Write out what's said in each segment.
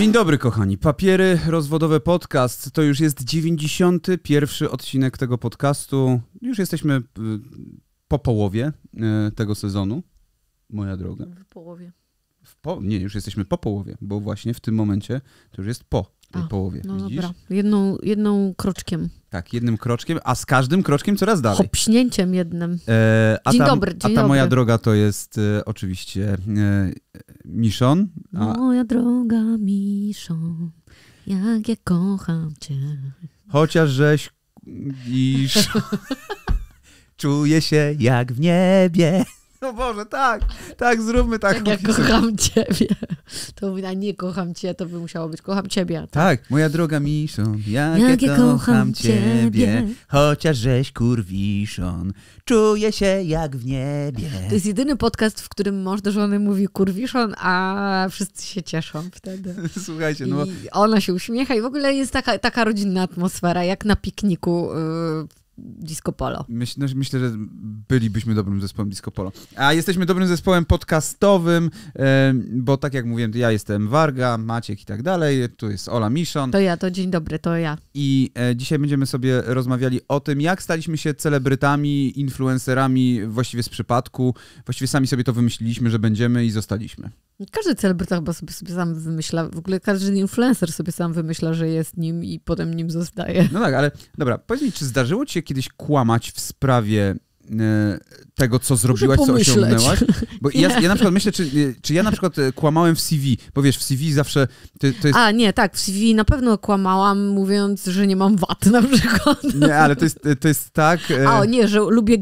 Dzień dobry, kochani. Papiery rozwodowe podcast to już jest 91 odcinek tego podcastu. Już jesteśmy y, po połowie y, tego sezonu, moja droga. W połowie. W po... Nie, już jesteśmy po połowie, bo właśnie w tym momencie to już jest po A, połowie. No Widzisz? dobra. Jedną, jedną kroczkiem. Tak, jednym kroczkiem, a z każdym kroczkiem coraz dalej. Hopśnięciem jednym. E, a Dzień ta, dobry, A dzień ta moja dobry. droga to jest e, oczywiście e, Miszon. A, Moja droga Miszo, jak ja kocham cię. Chociaż żeś iż czuję się jak w niebie. O Boże, tak, tak, zróbmy tak. Jak ja kocham ciebie. To a nie kocham cię, to by musiało być kocham ciebie. Tak, moja droga Miszon, jak, Jak ja kocham kocham ciebie, ciebie. chociaż żeś kurwiszon, czuję się jak w niebie. To jest jedyny podcast, w którym mąż do żony mówi kurwiszon, a wszyscy się cieszą wtedy. Słuchajcie, no I ona się uśmiecha i w ogóle jest taka, taka rodzinna atmosfera, jak na pikniku w disco polo. Myśl, no, myślę, że bylibyśmy dobrym zespołem Disco Polo. A jesteśmy dobrym zespołem podcastowym, bo tak jak mówiłem, ja jestem Warga, Maciek i tak dalej, tu jest Ola Miszon To ja, to dzień dobry, to ja. i e, dzisiaj będziemy sobie rozmawiali o tym, jak staliśmy się celebrytami, influencerami właściwie z przypadku. Właściwie sami sobie to wymyśliliśmy, że będziemy i zostaliśmy. Każdy celebryta chyba sobie, sobie sam wymyśla, w ogóle każdy influencer sobie sam wymyśla, że jest nim i potem nim zostaje. No tak, ale dobra, powiedz mi, czy zdarzyło ci się kiedyś kłamać w sprawie e, tego, co zrobiłaś, co osiągnęłaś? Bo ja, ja na przykład myślę, czy, e, czy ja na przykład e, kłamałem w CV, bo wiesz, w CV zawsze to, to jest... A, nie, tak, w CV na pewno kłamałam, mówiąc, że nie mam VAT na przykład. Nie, ale to jest, to jest tak... A, o nie, że lubię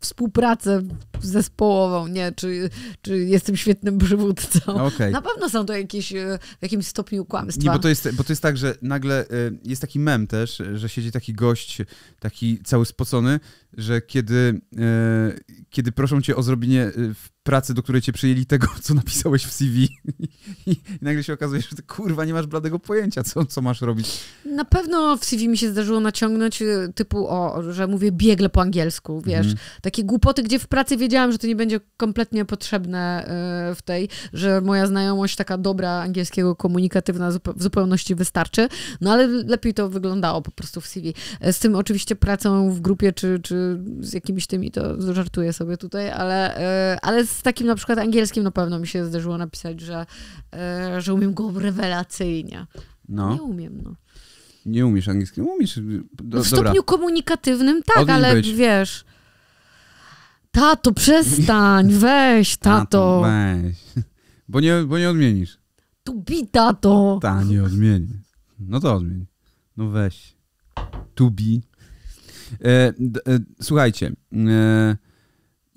współpracę zespołową, nie, czy, czy jestem świetnym przywódcą. Okej. Na pewno są to jakieś, e, w jakimś stopniu kłamstwa. Nie, bo to, jest, bo to jest tak, że nagle y, jest taki mem też, że siedzi taki gość, taki cały spocony, że kiedy, y, kiedy proszą cię o zrobienie w pracy, do której cię przyjęli tego, co napisałeś w CV i, i nagle się okazuje, że ty kurwa nie masz bladego pojęcia, co, co masz robić. Na pewno w CV mi się zdarzyło naciągnąć y, typu, o, że mówię biegle po angielsku, wiesz. Mhm. Takie głupoty, gdzie w pracy wiedziałam, że to nie będzie kompletnie potrzebne y, w tej, że moja znajomość taka dobra angielskiego, komunikatywna w zupełności wystarczy. No ale lepiej to wyglądało po prostu w CV. E, Z tym oczywiście pracą w grupie, czy, czy z jakimiś tymi, to żartuję sobie tutaj, ale, ale z takim na przykład angielskim na pewno mi się zdarzyło napisać, że, y, że umiem go rewelacyjnie. No, Nie umiem, no. nie umiesz angielskiego, umiesz. Do, w dobra. stopniu komunikatywnym tak, Odmień ale być. wiesz. Tato, przestań, weź, tato. Weź. Bo nie, bo nie odmienisz. Tu bi, tato. Ta, nie odmienię. No to odmień. No weź. To be. E, e, słuchajcie, e,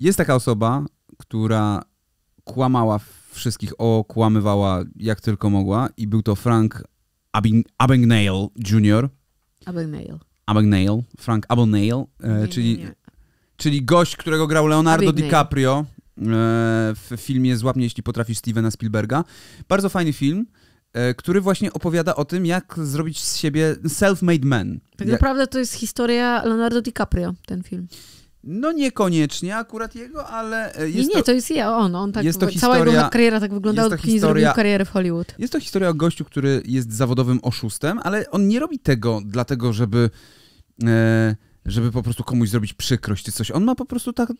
jest taka osoba, która kłamała wszystkich, okłamywała jak tylko mogła i był to Frank Abagnale Jr., Abigail. Abagnale, Frank Abagnale, e, nie, czyli, nie. czyli gość, którego grał Leonardo Abagnale. DiCaprio e, w filmie Złapnie, jeśli potrafisz Stevena Spielberga. Bardzo fajny film, e, który właśnie opowiada o tym, jak zrobić z siebie self-made man. Tak naprawdę to jest historia Leonardo DiCaprio, ten film. No niekoniecznie akurat jego, ale e, Nie, jest, nie, to, to jest ja, on, on tak, jest to cała historia- jego kariera tak wyglądała, dopóki nie historia- zrobił kariery w Hollywood. jest to historia o gościu, który jest zawodowym oszustem, ale on nie robi tego dlatego, żeby, e, żeby po prostu komuś zrobić przykrość czy coś. On ma po prostu tak,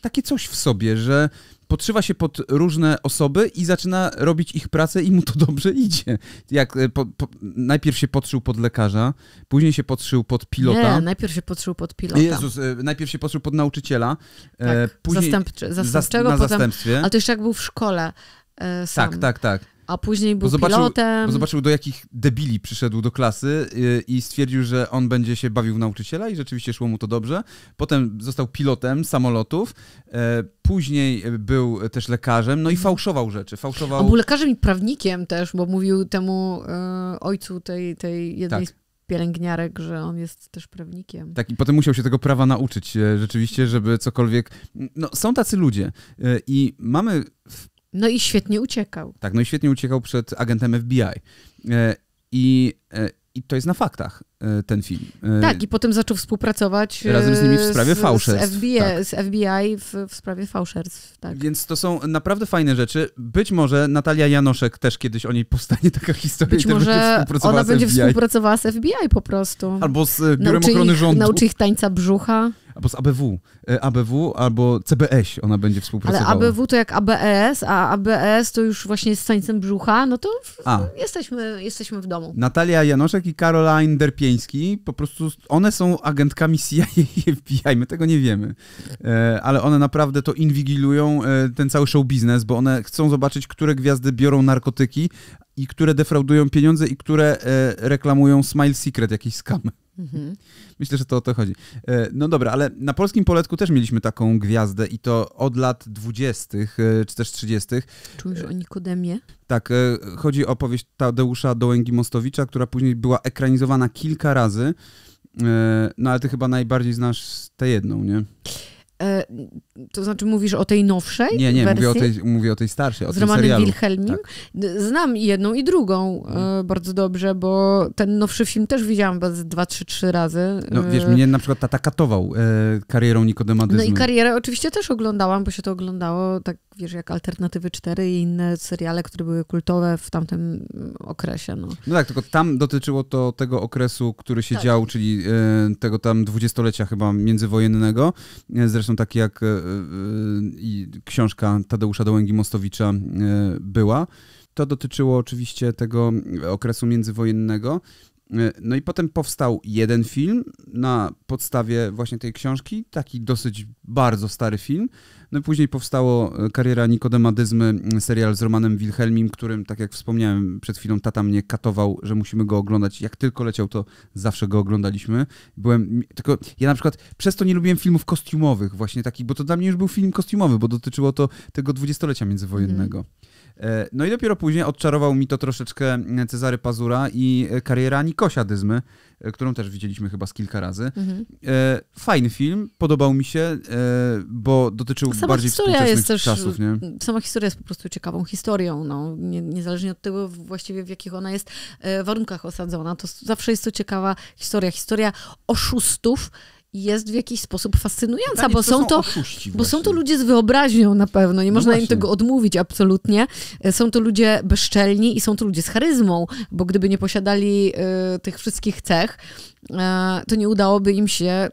takie coś w sobie, że podszywa się pod różne osoby i zaczyna robić ich pracę i mu to dobrze idzie. Jak e, po, po, najpierw się podszył pod lekarza, później się podszył pod pilota. Nie, najpierw się podszył pod pilota. Jezus, e, najpierw się podszył pod nauczyciela, e, tak, później zastępczy, zas- zastępczego, na potem... zastępstwie. Ale to jeszcze jak był w szkole e, sam. Tak, tak, tak. A później był zobaczył- pilotem. Zobaczył, do jakich debili przyszedł do klasy yy, i stwierdził, że on będzie się bawił w nauczyciela i rzeczywiście szło mu to dobrze. Potem został pilotem samolotów, e, później był też lekarzem, no i fałszował rzeczy. On Fałszował... był lekarzem i prawnikiem też, bo mówił temu e, ojcu tej, tej jednej Tak. z pielęgniarek, że on jest też prawnikiem. Tak, i potem musiał się tego prawa nauczyć e, rzeczywiście, żeby cokolwiek... No, są tacy ludzie i mamy... W... No i świetnie uciekał. Tak, no i świetnie uciekał przed agentem FBI. E, I, e, I to jest na faktach e, ten film. E, Tak, i potem zaczął współpracować Razem z nimi w sprawie z, fałszerstw, Z FBI, tak. z FBI w, w sprawie fałszerstw. Tak. Więc to są naprawdę fajne rzeczy. Być może Natalia Janoszek też kiedyś o niej powstanie taka historia Być będzie może współpracowała ona będzie współpracowała z FBI po prostu. Albo z e, Biurem Nauczy Ochrony ich, Rządu, nauczy ich tańca brzucha. Albo z ABW. E, ABW albo CBS ona będzie Ale współpracowała. ABW to jak ABS, a ABS to już właśnie z tańcem brzucha, no to w, jesteśmy, jesteśmy w domu. Natalia Janoszek i Caroline Derpieński, po prostu one są agentkami CIA i FBI, my tego nie wiemy. E, ale one naprawdę to inwigilują, e, ten cały show biznes, bo one chcą zobaczyć, które gwiazdy biorą narkotyki i które defraudują pieniądze i które e, reklamują Smile Secret, jakieś skamy. Mhm. Myślę, że to o to chodzi. E, No dobra, ale na polskim poletku też mieliśmy taką gwiazdę i to od lat 20. e, czy też 30. Czujesz o Nikodemie? Tak, e, chodzi o opowieść Tadeusza Dołęgi-Mostowicza, która później była ekranizowana kilka razy. E, No ale ty chyba najbardziej znasz tę jedną, nie? E, to znaczy mówisz o tej nowszej Nie, nie, wersji? mówię o tej, mówię o tej starszej, o z Romanem. Wilhelmim. Tak. Znam jedną i drugą e, bardzo dobrze, bo ten nowszy film też widziałam chyba z dwa, trzy, trzy razy. No wiesz, E, mnie na przykład tata katował e, karierą Nikodemadyzmu. No i karierę oczywiście też oglądałam, bo się to oglądało, tak wiesz, jak Alternatywy 4 i inne seriale, które były kultowe w tamtym okresie. No. No tak, tylko tam dotyczyło to tego okresu, który się Tak. dział, czyli tego tam dwudziestolecia chyba międzywojennego. E, Zresztą taki jak e, e, książka Tadeusza Dołęgi-Mostowicza e, była. To dotyczyło oczywiście tego okresu międzywojennego. E, No i potem powstał jeden film na podstawie właśnie tej książki, taki dosyć bardzo stary film. No i później powstało e, Kariera Nikodemadyzmy, m, serial z Romanem Wilhelmim, którym, tak jak wspomniałem przed chwilą, tata mnie katował, że musimy go oglądać. Jak tylko leciał, to zawsze go oglądaliśmy. Byłem, tylko ja na przykład przez to nie lubiłem filmów kostiumowych właśnie takich, bo to dla mnie już był film kostiumowy, bo dotyczyło to tego dwudziestolecia międzywojennego. E, No i dopiero później odczarował mi to troszeczkę e, Cezary Pazura i e, kariera Nikosia Dyzmy, e, którą też widzieliśmy chyba z kilka razy. Mhm. E, Fajny film, podobał mi się, e, bo dotyczył Sama bardziej współczesnych jest też- czasów, nie? Sama historia jest po prostu ciekawą historią, no, nie, niezależnie od tego właściwie w jakich ona jest e, warunkach osadzona, to zawsze jest to ciekawa historia. Historia oszustów jest w jakiś sposób fascynująca, Pytanie, bo co są to Bo są to ludzie z wyobraźnią na pewno, nie No można im tego odmówić absolutnie. E, Są to ludzie bezczelni i są to ludzie z charyzmą, bo gdyby nie posiadali e, tych wszystkich cech, e, to nie udałoby im się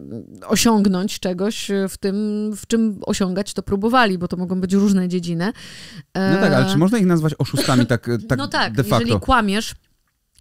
osiągnąć czegoś w tym, w czym osiągać to próbowali, bo to mogą być różne dziedziny. No tak, ale czy można ich nazwać oszustami tak, tak no tak, de facto? jeżeli kłamiesz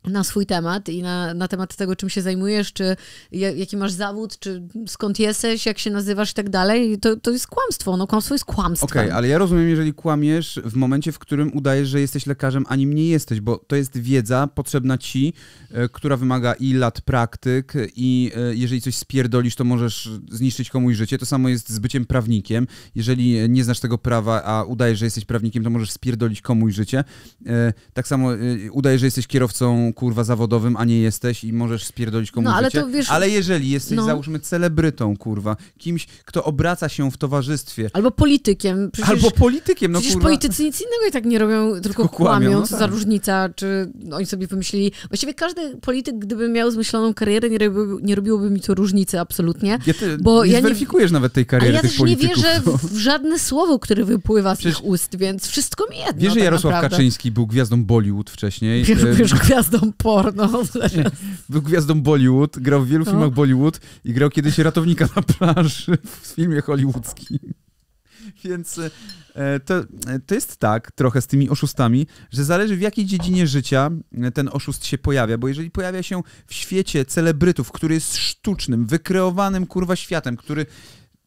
na swój temat i na, na temat tego, czym się zajmujesz, czy ja- jaki masz zawód, czy skąd jesteś, jak się nazywasz i tak dalej, to, to jest kłamstwo. No kłamstwo jest kłamstwem. Okej, ale ja rozumiem, jeżeli kłamiesz w momencie, w którym udajesz, że jesteś lekarzem, a nim nie jesteś, bo to jest wiedza potrzebna ci, e, która wymaga i lat praktyk i e, jeżeli coś spierdolisz, to możesz zniszczyć komuś życie. To samo jest z byciem prawnikiem. Jeżeli nie znasz tego prawa, a udajesz, że jesteś prawnikiem, to możesz spierdolić komuś życie. E, Tak samo udajesz, że jesteś kierowcą, kurwa, zawodowym, a nie jesteś i możesz spierdolić komuś No, ale życie. to wiesz- ale jeżeli jesteś, No. załóżmy, celebrytą, kurwa, kimś, kto obraca się w towarzystwie, Albo politykiem. Przecież, Albo politykiem, no przecież kurwa. politycy nic innego i tak nie robią, tylko, kłamią, kłamią. no co za tak. różnica, czy oni sobie wymyślili. Właściwie każdy polityk, gdyby miał zmyśloną karierę, nie, robił, nie robiłoby mi to różnicy absolutnie. Ja ty Bo nie ja nie- zweryfikujesz nawet tej kariery ja też nie polityków. wierzę to- w, żadne słowo, które wypływa z Przecież- ich ust, więc wszystko mi jedno. Wiesz, że tak Jarosław naprawdę. Kaczyński był gwiazdą Bollywood wcześniej. Wiesz, wiesz, gwiazdą porno. Był gwiazdą Bollywood, grał w wielu No. filmach Bollywood i grał kiedyś ratownika na plaży w filmie hollywoodzkim. Więc e, to, e, to jest tak trochę z tymi oszustami, że zależy w jakiej dziedzinie życia e, ten oszust się pojawia, bo jeżeli pojawia się w świecie celebrytów, który jest sztucznym, wykreowanym kurwa światem, który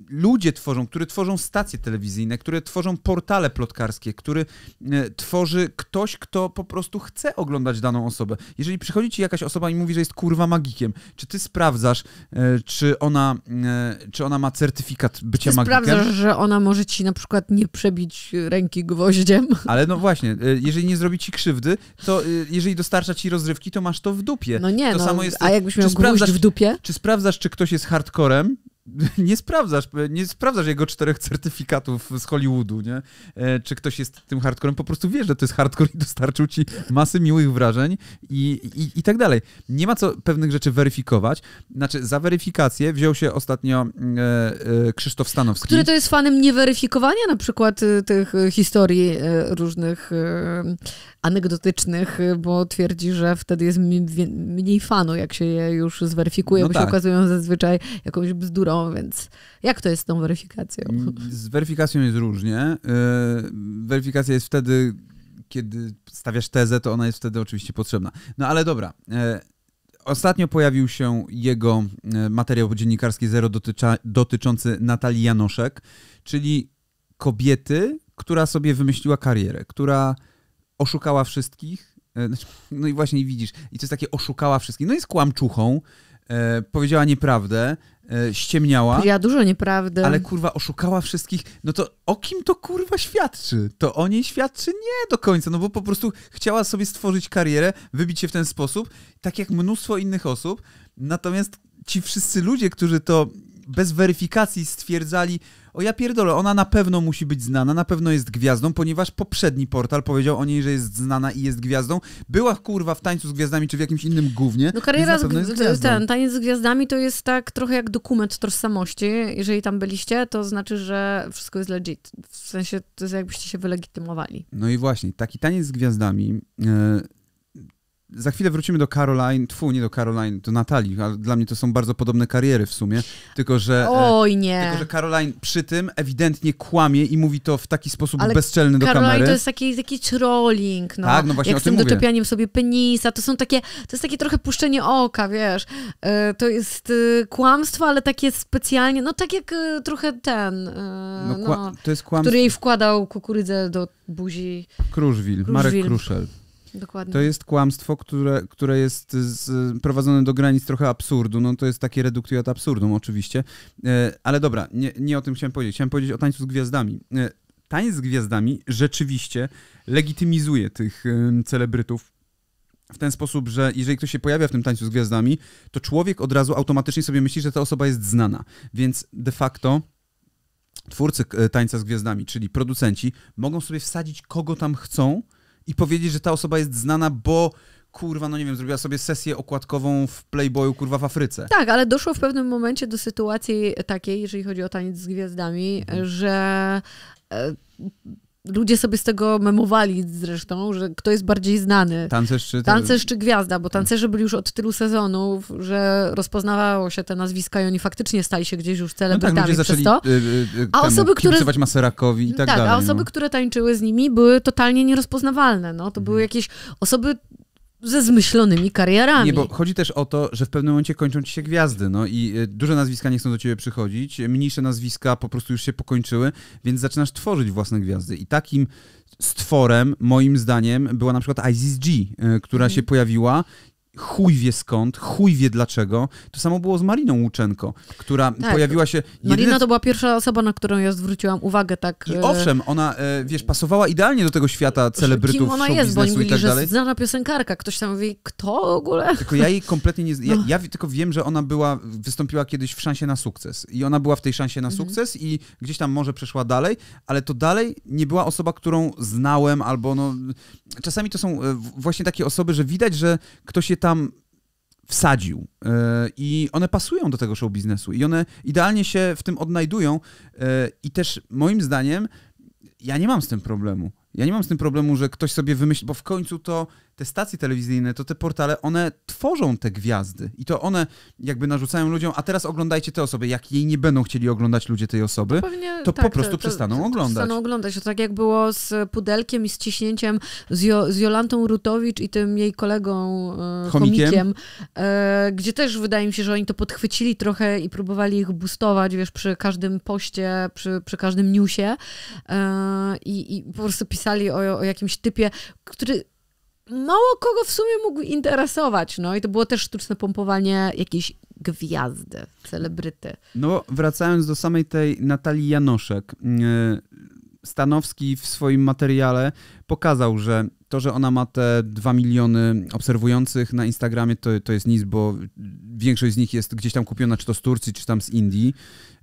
ludzie tworzą, które tworzą stacje telewizyjne, które tworzą portale plotkarskie, który e, tworzy ktoś, kto po prostu chce oglądać daną osobę. Jeżeli przychodzi ci jakaś osoba i mówi, że jest kurwa magikiem, czy ty sprawdzasz, e, czy ona, e, czy ona ma certyfikat bycia Ty magikiem? sprawdzasz, że ona może ci na przykład nie przebić ręki gwoździem. Ale no właśnie, jeżeli nie zrobi ci krzywdy, to jeżeli dostarcza ci rozrywki, to masz to w dupie. No nie, to no, samo jest, a jakbyś czy miał sprawdzasz, w dupie? czy sprawdzasz, czy ktoś jest hardcorem, nie sprawdzasz, nie sprawdzasz jego czterech certyfikatów z Hollywoodu, nie? E, czy ktoś jest tym hardcorem, po prostu wiesz, że to jest hardcore i dostarczył ci masy miłych wrażeń i, i, i tak dalej. Nie ma co pewnych rzeczy weryfikować. Znaczy, za weryfikację wziął się ostatnio e, e, Krzysztof Stanowski. Który to jest fanem nieweryfikowania na przykład y, tych y, historii różnych anegdotycznych, bo twierdzi, że wtedy jest mniej fanu, jak się je już zweryfikuje, no bo tak. się okazują zazwyczaj jakąś bzdurą, więc jak to jest z tą weryfikacją? Z weryfikacją jest różnie. Weryfikacja jest wtedy, kiedy stawiasz tezę, to ona jest wtedy oczywiście potrzebna. No ale dobra. Ostatnio pojawił się jego materiał dziennikarski Zero dotycza, dotyczący Natalii Janoszek, czyli kobiety, która sobie wymyśliła karierę, która oszukała wszystkich. Znaczy, no i właśnie widzisz, i to jest takie oszukała wszystkich. No jest kłamczuchą, powiedziała nieprawdę, ściemniała. Ja dużo nieprawdy. Ale kurwa oszukała wszystkich. No to o kim to kurwa świadczy? To o niej świadczy nie do końca, no bo po prostu chciała sobie stworzyć karierę, wybić się w ten sposób, tak jak mnóstwo innych osób. Natomiast ci wszyscy ludzie, którzy to bez weryfikacji stwierdzali, o ja pierdolę, ona na pewno musi być znana, na pewno jest gwiazdą, ponieważ poprzedni portal powiedział o niej, że jest znana i jest gwiazdą. Była kurwa w tańcu z gwiazdami czy w jakimś innym głównie. No kariera z, ten taniec z gwiazdami to jest tak trochę jak dokument tożsamości. Jeżeli tam byliście, to znaczy, że wszystko jest legit. W sensie to jest jakbyście się wylegitymowali. No i właśnie, taki taniec z gwiazdami. Yy za chwilę wrócimy do Caroline, tfu, nie do Caroline, do Natalii, ale dla mnie to są bardzo podobne kariery w sumie, tylko że... E, Oj, nie. Tylko, że Caroline przy tym ewidentnie kłamie i mówi to w taki sposób ale bezczelny do Caroline kamery. to jest taki, taki trolling, no. Tak, no właśnie Jak o tym z tym doczepianiem sobie penisa, to są takie, to jest takie trochę puszczenie oka, wiesz. E, to jest e, kłamstwo, ale takie specjalnie, no tak jak trochę ten, no, no, to jest kłamstwo. który jej wkładał kukurydzę do buzi. Kruszwil, Marek Kruszel. Dokładnie. To jest kłamstwo, które, które jest z, prowadzone do granic trochę absurdu. No to jest takie reduktio ad absurdum oczywiście. E, ale dobra, nie, nie o tym chciałem powiedzieć. Chciałem powiedzieć o tańcu z gwiazdami. E, Taniec z gwiazdami rzeczywiście legitymizuje tych celebrytów w ten sposób, że jeżeli ktoś się pojawia w tym tańcu z gwiazdami, to człowiek od razu automatycznie sobie myśli, że ta osoba jest znana. Więc de facto twórcy e, tańca z gwiazdami, czyli producenci, mogą sobie wsadzić kogo tam chcą, i powiedzieć, że ta osoba jest znana, bo kurwa, no nie wiem, zrobiła sobie sesję okładkową w Playboyu, kurwa, w Afryce. Tak, ale doszło w pewnym momencie do sytuacji takiej, jeżeli chodzi o taniec z gwiazdami, mhm. że e, ludzie sobie z tego memowali zresztą, że kto jest bardziej znany. Tancerz czy... Tancerz czy gwiazda, bo tancerze byli już od tylu sezonów, że rozpoznawało się te nazwiska i oni faktycznie stali się gdzieś już celebrytami no tak, ludzie zaczęli, to. Y, y, y, a osoby, które... Maserakowi i tak, tak dalej. a osoby, no. które tańczyły z nimi były totalnie nierozpoznawalne. No. To mhm. były jakieś osoby ze zmyślonymi karierami. Nie, bo chodzi też o to, że w pewnym momencie kończą ci się gwiazdy, no i y, duże nazwiska nie chcą do ciebie przychodzić, mniejsze nazwiska po prostu już się pokończyły, więc zaczynasz tworzyć własne gwiazdy. I takim stworem, moim zdaniem, była na przykład Isis G, y, która się pojawiła chuj wie skąd, chuj wie dlaczego. To samo było z Mariną Łuczenko, która tak. pojawiła się... Jedyne... Marina to była pierwsza osoba, na którą ja zwróciłam uwagę, tak... I e, owszem, ona, e, wiesz, pasowała idealnie do tego świata celebrytów, Kim ona jest, bo oni mówili, tak że dalej. znana piosenkarka. Ktoś tam mówi, kto w ogóle? Tylko ja jej kompletnie nie... Ja, no. ja tylko wiem, że ona była, wystąpiła kiedyś w Szansie na sukces. I ona była w tej Szansie na mhm. sukces i gdzieś tam może przeszła dalej, ale to dalej nie była osoba, którą znałem albo no... Czasami to są e, właśnie takie osoby, że widać, że ktoś je tam wsadził. E, I one pasują do tego show biznesu i one idealnie się w tym odnajdują. E, I też moim zdaniem, ja nie mam z tym problemu. Ja nie mam z tym problemu, że ktoś sobie wymyśli, bo w końcu to te stacje telewizyjne, to te portale, one tworzą te gwiazdy i to one jakby narzucają ludziom, a teraz oglądajcie tę osobę. Jak jej nie będą chcieli oglądać ludzie tej osoby, to, pewnie, to tak, po prostu to, przestaną to, oglądać. Przestaną oglądać. To tak jak było z Pudelkiem i z ciśnięciem z, jo, z Jolantą Rutowicz i tym jej kolegą e, chomikiem, chomikiem e, gdzie też wydaje mi się, że oni to podchwycili trochę i próbowali ich boostować, wiesz, przy każdym poście, przy, przy każdym newsie e, i, i po prostu pisali o, o jakimś typie, który mało kogo w sumie mógł interesować. No i to było też sztuczne pompowanie jakiejś gwiazdy, celebryty. No, wracając do samej tej Natalii Janoszek. Stanowski w swoim materiale pokazał, że to, że ona ma te 2 miliony obserwujących na Instagramie, to, to jest nic, bo większość z nich jest gdzieś tam kupiona, czy to z Turcji, czy tam z Indii,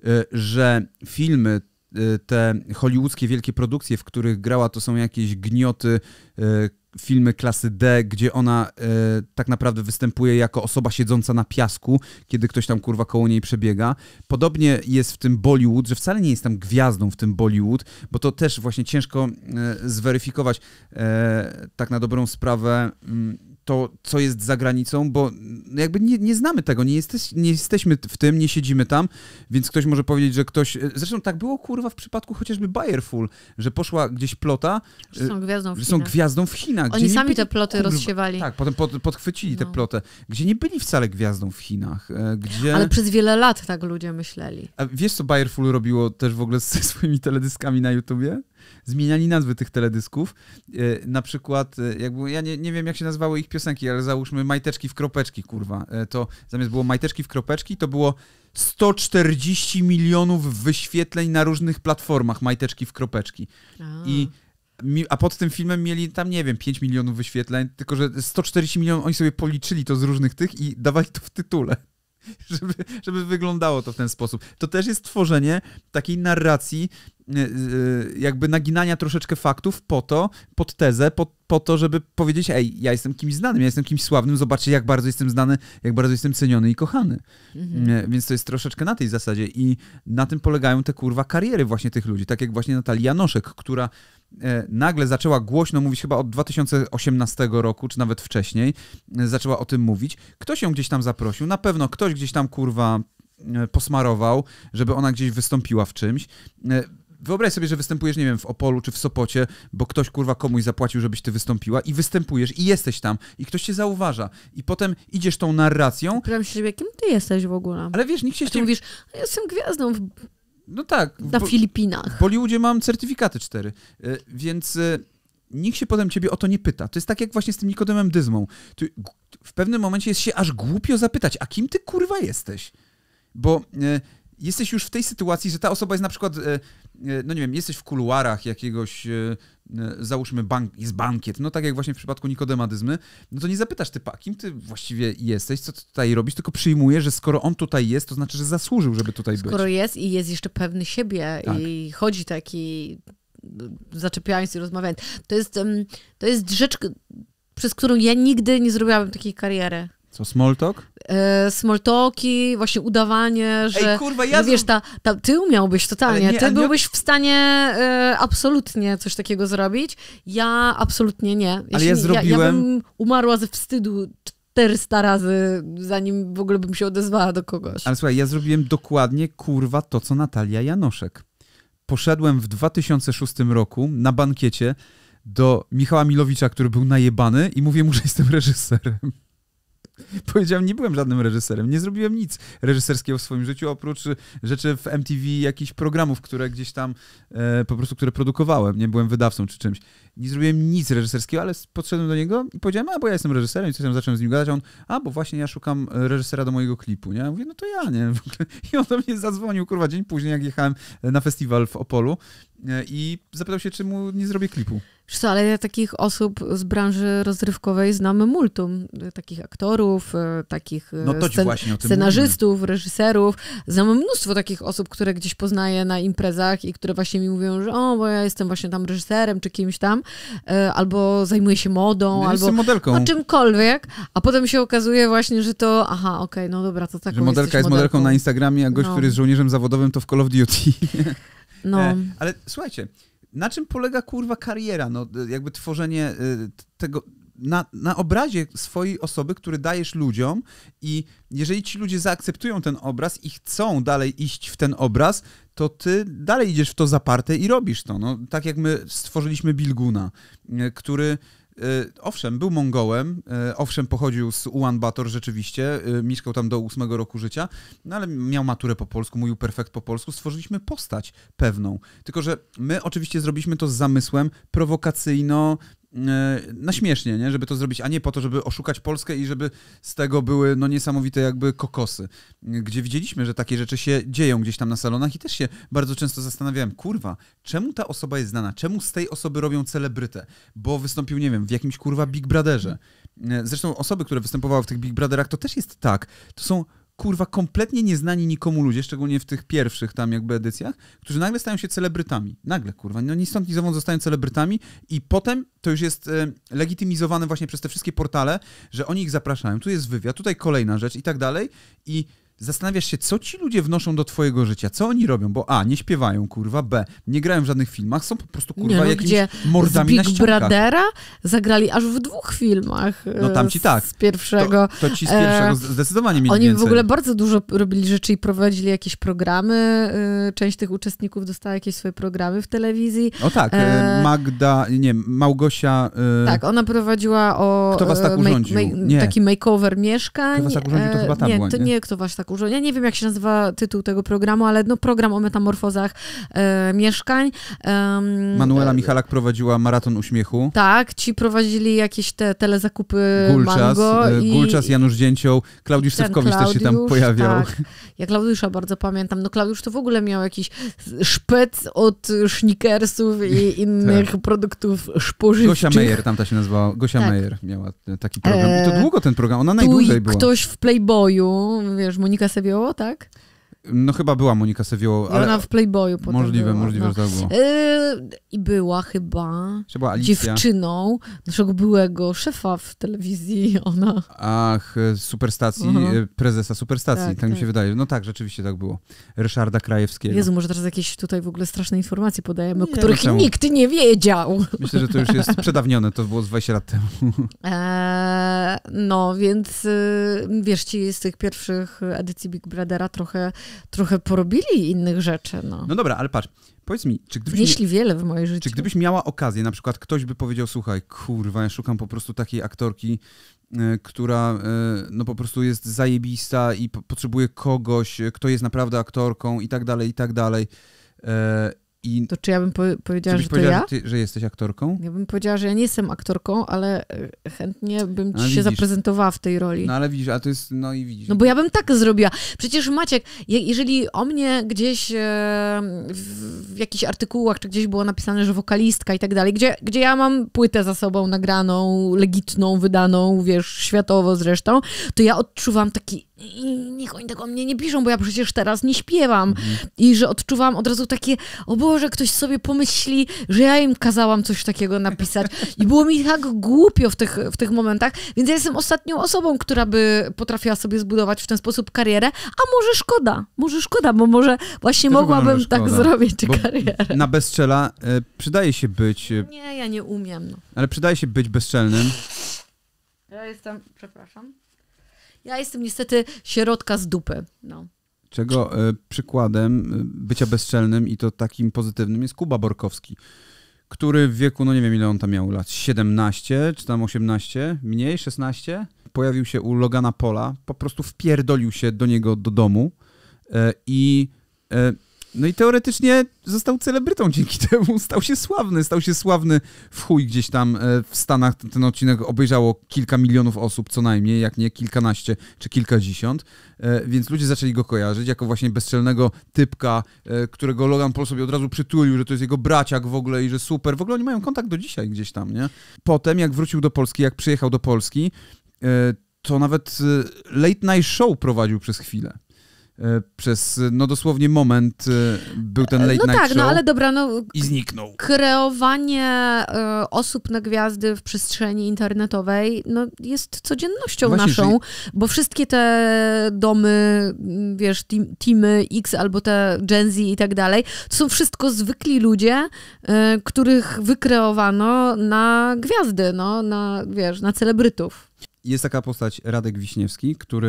y, że filmy y, te hollywoodzkie wielkie produkcje, w których grała, to są jakieś gnioty, y, filmy klasy D, gdzie ona e, tak naprawdę występuje jako osoba siedząca na piasku, kiedy ktoś tam kurwa koło niej przebiega. Podobnie jest w tym Bollywood, że wcale nie jest tam gwiazdą w tym Bollywood, bo to też właśnie ciężko e, zweryfikować e, tak na dobrą sprawę. Mm, to, co jest za granicą, bo jakby nie, nie znamy tego, nie, jesteś, nie jesteśmy w tym, nie siedzimy tam, więc ktoś może powiedzieć, że ktoś... Zresztą tak było, kurwa, w przypadku chociażby Bayerful, że poszła gdzieś plota, że są gwiazdą w że Chinach. są gwiazdą w Chinach. Oni sami byli, te ploty kurwa, rozsiewali. Tak, potem pod, podchwycili no. tę plotę, gdzie nie byli wcale gwiazdą w Chinach, e, gdzie... Ale przez wiele lat tak ludzie myśleli. A wiesz, co Bayerful robiło też w ogóle ze swoimi teledyskami na YouTubie? Zmieniali nazwy tych teledysków. E, na przykład, e, jakby, ja nie, nie wiem jak się nazywały ich piosenki, ale załóżmy Majteczki w kropeczki, kurwa. E, to zamiast było Majteczki w kropeczki, to było 140 milionów wyświetleń na różnych platformach Majteczki w kropeczki. A. I a pod tym filmem mieli tam, nie wiem, 5 milionów wyświetleń, tylko że 140 milionów, oni sobie policzyli to z różnych tych i dawali to w tytule. żeby, żeby wyglądało to w ten sposób. To też jest tworzenie takiej narracji, e, e, jakby naginania troszeczkę faktów po to, pod tezę, po, po to, żeby powiedzieć, ej, ja jestem kimś znanym, ja jestem kimś sławnym, zobaczcie, jak bardzo jestem znany, jak bardzo jestem ceniony i kochany. Mhm. E, więc to jest troszeczkę na tej zasadzie i na tym polegają te kurwa kariery właśnie tych ludzi, tak jak właśnie Natalia Janoszek, która nagle zaczęła głośno mówić, chyba od 2018 roku, czy nawet wcześniej, e, zaczęła o tym mówić. Ktoś ją gdzieś tam zaprosił, na pewno ktoś gdzieś tam kurwa e, posmarował, żeby ona gdzieś wystąpiła w czymś. Wyobraź sobie, że występujesz, nie wiem, w Opolu czy w Sopocie, bo ktoś kurwa komuś zapłacił, żebyś ty wystąpiła i występujesz i jesteś tam i ktoś cię zauważa i potem idziesz tą narracją. Pytam się, jakim ty jesteś w ogóle? Ale wiesz, nikt się... A ty mówisz, ja jestem gwiazdą w no tak. Na bo, Filipinach. W Bollywoodzie mam certyfikaty cztery, e, więc e, nikt się potem ciebie o to nie pyta. To jest tak jak właśnie z tym Nikodemem Dyzmą. w pewnym momencie jest się aż głupio zapytać, a kim ty kurwa jesteś? Bo e, jesteś już w tej sytuacji, że ta osoba jest na przykład, e, e, no nie wiem, jesteś w kuluarach jakiegoś, e, załóżmy, bank, jest bankiet, no tak jak właśnie w przypadku Nikodemadyzmy, no to nie zapytasz typa, kim ty właściwie jesteś, co ty tutaj robisz, tylko przyjmujesz, że skoro on tutaj jest, to znaczy, że zasłużył, żeby tutaj skoro być. Skoro jest i jest jeszcze pewny siebie tak. i chodzi taki zaczepiając i rozmawiając. To jest, to jest rzecz, przez którą ja nigdy nie zrobiłabym takiej kariery. Co, small talk? E, small talki, właśnie udawanie, że, Ej, kurwa, ja wiesz, ta, ta, ty umiałbyś totalnie, nie, ty byłbyś w stanie e, absolutnie coś takiego zrobić, ja absolutnie nie. Ale ja zrobiłem... Ja, ja bym umarła ze wstydu 400 razy, zanim w ogóle bym się odezwała do kogoś. Ale słuchaj, ja zrobiłem dokładnie, kurwa, to, co Natalia Janoszek. Poszedłem w 2006 roku na bankiecie do Michała Milowicza, który był najebany i mówię mu, że jestem reżyserem. Powiedziałem, nie byłem żadnym reżyserem, nie zrobiłem nic reżyserskiego w swoim życiu, oprócz rzeczy w MTV, jakichś programów, które gdzieś tam e, po prostu, które produkowałem, nie byłem wydawcą czy czymś. Nie zrobiłem nic reżyserskiego, ale podszedłem do niego i powiedziałem, a bo ja jestem reżyserem i coś tam zacząłem z nim gadać, a on, a bo właśnie ja szukam reżysera do mojego klipu, nie? Ja mówię, no to ja, nie? I on do mnie zadzwonił, kurwa, dzień później, jak jechałem na festiwal w Opolu e, i zapytał się, czy mu nie zrobię klipu. Co, ale ja takich osób z branży rozrywkowej znamy multum. Takich aktorów, e, takich e, no scen scenarzystów, mówimy. reżyserów. Znamy mnóstwo takich osób, które gdzieś poznaję na imprezach i które właśnie mi mówią, że o, bo ja jestem właśnie tam reżyserem czy kimś tam, e, albo zajmuję się modą, no, albo modelką. No, czymkolwiek, a potem się okazuje właśnie, że to, aha, okej, okay, no dobra, to tak. Że modelka jest modelką. na Instagramie, a gość, no. który jest żołnierzem zawodowym, to w Call of Duty. No. ale słuchajcie, na czym polega kurwa kariera? No, jakby tworzenie y, tego. Na, na obrazie swojej osoby, który dajesz ludziom, i jeżeli ci ludzie zaakceptują ten obraz i chcą dalej iść w ten obraz, to ty dalej idziesz w to zaparte i robisz to. No, tak jak my stworzyliśmy Bilguna, y, który owszem, był Mongołem, e, owszem, pochodził z Ulan Bator rzeczywiście, e, mieszkał tam do ósmego roku życia, no ale miał maturę po polsku, mówił perfekt po polsku, stworzyliśmy postać pewną. Tylko, że my oczywiście zrobiliśmy to z zamysłem prowokacyjno, na śmiesznie, nie? żeby to zrobić, a nie po to, żeby oszukać Polskę i żeby z tego były no niesamowite jakby kokosy. Gdzie widzieliśmy, że takie rzeczy się dzieją gdzieś tam na salonach i też się bardzo często zastanawiałem, kurwa, czemu ta osoba jest znana? Czemu z tej osoby robią celebrytę? Bo wystąpił, nie wiem, w jakimś kurwa Big Brotherze. Zresztą osoby, które występowały w tych Big Brotherach, to też jest tak. To są kurwa kompletnie nieznani nikomu ludzie, szczególnie w tych pierwszych tam jakby edycjach, którzy nagle stają się celebrytami. Nagle, kurwa, no ni stąd ni zowąd zostają celebrytami i potem to już jest legitymizowane właśnie przez te wszystkie portale, że oni ich zapraszają. Tu jest wywiad, tutaj kolejna rzecz i tak dalej i zastanawiasz się, co ci ludzie wnoszą do twojego życia, co oni robią, bo a, nie śpiewają, kurwa, b, nie grają w żadnych filmach, są po prostu, kurwa, nie, no, jakimiś gdzie mordami z Big na Brothera zagrali aż w dwóch filmach. No tam ci tak. Z pierwszego. To, to ci z pierwszego e, zdecydowanie mieli Oni więcej. w ogóle bardzo dużo robili rzeczy i prowadzili jakieś programy. E, część tych uczestników dostała jakieś swoje programy w telewizji. O tak, e, Magda, nie, Małgosia... Tak, ona prowadziła o... Kto was tak urządził? Make, make, taki makeover mieszkań. Kto was tak urządził, to chyba tam Nie, była, to nie, kto was tak urządził. Ja nie wiem, jak się nazywa tytuł tego programu, ale no program o metamorfozach e, mieszkań. Um, Manuela Michalak prowadziła Maraton Uśmiechu. Tak, ci prowadzili jakieś te telezakupy Gulczas, mango. E, i... Gulczas, Janusz Dzięcioł, Klaudiusz Sewkowicz też się tam pojawiał. Tak. Ja Klaudiusza bardzo pamiętam. No Klaudiusz to w ogóle miał jakiś szpec od sznikersów i innych tak. produktów spożywczych. Gosia Meyer, tam ta się nazywała. Gosia tak. Meyer miała taki program. I to e, długo ten program, ona najdłużej była. ktoś w Playboyu, wiesz, Monika Sebioło, tak? No chyba była Monika Sewioło, ale... Ona w Playboyu potem Możliwe, była, możliwe, no. że tak było. Yy, I była chyba była dziewczyną naszego byłego szefa w telewizji, ona. Ach, e, Superstacji, uh-huh. prezesa Superstacji, tak, tak, mi się tak. wydaje. No tak, rzeczywiście tak było. Ryszarda Krajewskiego. Jezu, może teraz jakieś tutaj w ogóle straszne informacje podajemy, o których no nikt nie wiedział. Myślę, że to już jest przedawnione, to było z 20 lat temu. Eee, no, więc y, wiesz, ci z tych pierwszych edycji Big Brothera trochę trochę porobili innych rzeczy. No, no dobra, ale patrz, powiedz mi, czy gdybyś... Wnieśli wiele w moje życie. Czy gdybyś miała okazję, na przykład ktoś by powiedział, słuchaj, kurwa, ja szukam po prostu takiej aktorki, y, która y, no po prostu jest zajebista i po potrzebuje kogoś, kto jest naprawdę aktorką i tak dalej, i tak dalej. I to czy ja bym po powiedziała, że to powiedziała, ja? Że, ty, że, jesteś aktorką? Ja bym powiedziała, że ja nie jestem aktorką, ale e, chętnie bym ci się zaprezentowała w tej roli. No ale widzisz, a to jest, no i widzisz. No bo ja bym tak zrobiła. Przecież Maciek, jeżeli o mnie gdzieś e, w jakichś artykułach, czy gdzieś było napisane, że wokalistka i tak dalej, gdzie, gdzie ja mam płytę za sobą nagraną, legitną, wydaną, wiesz, światowo zresztą, to ja odczuwam taki i niech oni tego o mnie nie piszą, bo ja przecież teraz nie śpiewam. Mhm. I że odczuwam od razu takie, o Boże, ktoś sobie pomyśli, że ja im kazałam coś takiego napisać. I było mi tak głupio w tych, w tych momentach, więc ja jestem ostatnią osobą, która by potrafiła sobie zbudować w ten sposób karierę, a może szkoda, może szkoda, bo może właśnie Też mogłabym tak zrobić karierę. Na bezczela y, przydaje się być... Y, nie, ja nie umiem. No. Ale przydaje się być bezczelnym. Ja jestem, przepraszam. Ja jestem niestety środka z dupy. No. Czego y, przykładem y, bycia bezczelnym i to takim pozytywnym jest Kuba Borkowski, który w wieku, no nie wiem ile on tam miał lat, 17 czy tam 18, mniej, 16, pojawił się u Logana Pola, po prostu wpierdolił się do niego do domu y, i no i teoretycznie został celebrytą dzięki temu, stał się sławny, stał się sławny w chuj gdzieś tam e, w Stanach. Ten odcinek obejrzało kilka milionów osób co najmniej, jak nie kilkanaście czy kilkadziesiąt, e, więc ludzie zaczęli go kojarzyć jako właśnie bezczelnego typka, e, którego Logan Paul sobie od razu przytulił, że to jest jego braciak w ogóle i że super. W ogóle oni mają kontakt do dzisiaj gdzieś tam, nie? Potem jak wrócił do Polski, jak przyjechał do Polski, to nawet late night show prowadził przez chwilę. E, przez no dosłownie moment e, był ten late no night tak, show no ale dobra, no i zniknął. Kreowanie y, osób na gwiazdy w przestrzeni internetowej no, jest codziennością Właśnie, naszą, bo wszystkie te domy, wiesz, team, teamy X albo te Gen Z i tak dalej, to są wszystko zwykli ludzie, y, których wykreowano na gwiazdy, no, na, wiesz, na celebrytów. Jest taka postać Radek Wiśniewski, który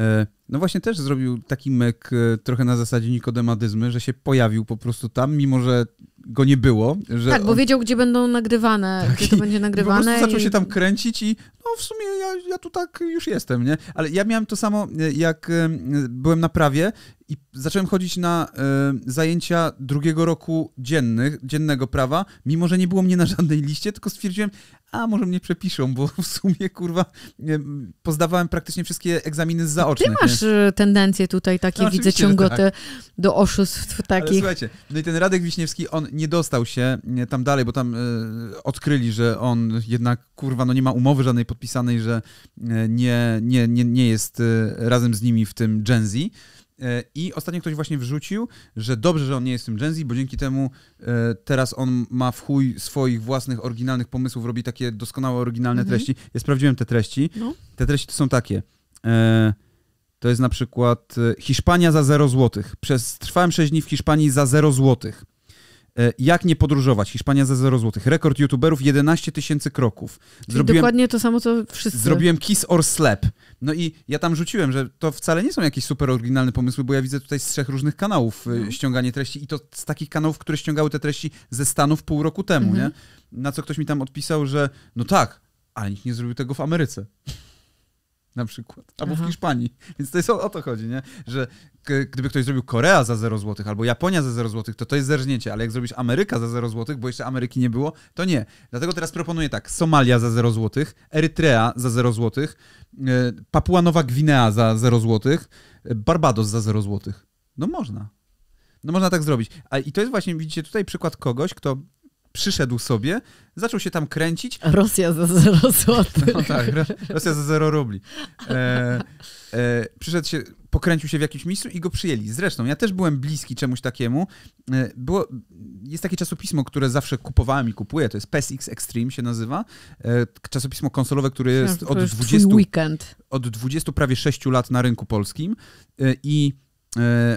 y, no właśnie też zrobił taki myk e, trochę na zasadzie nikodemadyzmy, że się pojawił po prostu tam, mimo że go nie było. Że tak, bo on, wiedział, gdzie będą nagrywane, Tak, gdzie to będzie po nagrywane. prostu zaczął i- się tam kręcić i no w sumie ja, ja tu tak już jestem, nie? Ale ja miałem to samo, e, jak e, byłem na prawie i zacząłem chodzić na e, zajęcia drugiego roku dziennych, dziennego prawa, mimo że nie było mnie na żadnej liście, tylko stwierdziłem, a może mnie przepiszą, bo w sumie, kurwa, pozdawałem praktycznie wszystkie egzaminy z Ty zaocznych. masz y, tendencje tutaj takie, No, widzę, że ciągoty do oszustw Ale takich. słuchajcie, no i ten Radek Wiśniewski, on nie dostał się tam dalej, bo tam e, odkryli, że on jednak, kurwa, no nie ma umowy żadnej podpisanej, że e, nie, nie, nie, nie jest e, razem z nimi w tym Gen Z. I ostatnio ktoś właśnie wrzucił, że dobrze, że on nie jest w tym Gen Z, bo dzięki temu teraz on ma w chuj swoich własnych oryginalnych pomysłów, robi takie doskonałe, oryginalne Mhm. treści. Ja sprawdziłem te treści. No. Te treści to są takie. E, to jest na przykład e, Hiszpania za 0 złotych. Przez trwałem 6 dni w Hiszpanii za 0 złotych. E, Jak nie podróżować? Hiszpania za 0 złotych. Rekord youtuberów 11 tysięcy kroków. Czyli dokładnie to samo, co wszyscy. Zrobiłem kiss or slap. No i ja tam rzuciłem, że to wcale nie są jakieś super oryginalne pomysły, bo ja widzę tutaj z trzech różnych kanałów y, No. ściąganie treści i to z takich kanałów, które ściągały te treści ze Stanów pół roku temu, Mhm. nie? Na co ktoś mi tam odpisał, że no tak, ale nikt nie zrobił tego w Ameryce. Na przykład. Albo Aha. w Hiszpanii. Więc to jest o, o to chodzi, nie? Że gdyby ktoś zrobił Korea za 0 zł albo Japonia za 0 zł, to to jest zerżnięcie, ale jak zrobisz Ameryka za 0 zł, bo jeszcze Ameryki nie było, to nie. Dlatego teraz proponuję tak, Somalia za 0 zł, Erytrea za 0 zł, e, Papua Nowa Gwinea za 0 zł, Barbados za 0 zł. No można. No można tak zrobić. A, I to jest właśnie, widzicie, tutaj przykład kogoś, kto przyszedł sobie, zaczął się tam kręcić, Rosja za 0 złotych. no tak, Ro- Rosja za zero rubli. E, e, przyszedł się, pokręcił się w jakimś miejscu i go przyjęli. Zresztą ja też byłem bliski czemuś takiemu. E, było, jest takie czasopismo, które zawsze kupowałem i kupuję, to jest PESX Extreme się nazywa. E, czasopismo konsolowe, które jest od jest 20, twój weekend. od 20 prawie 6 lat na rynku polskim e, i